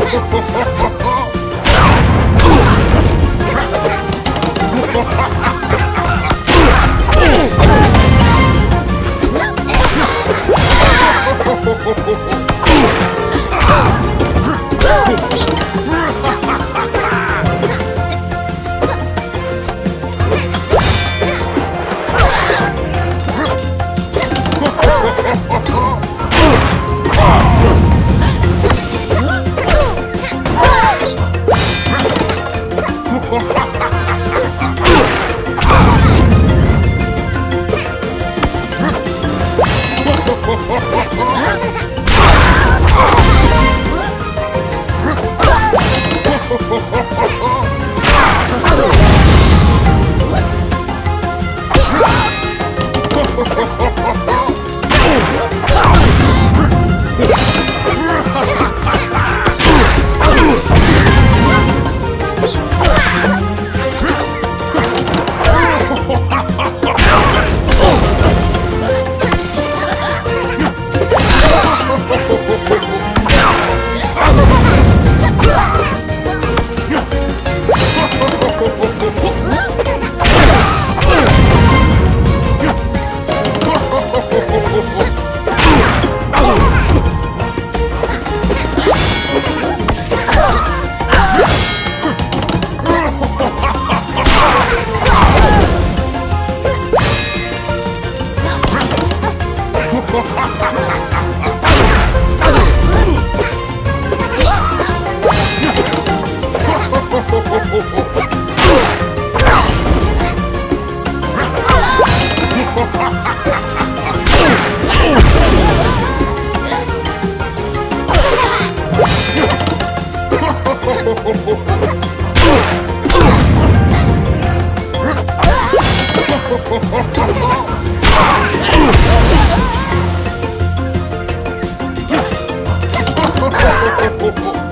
Ha ha ha ha! Ha ha ha! Oh, おお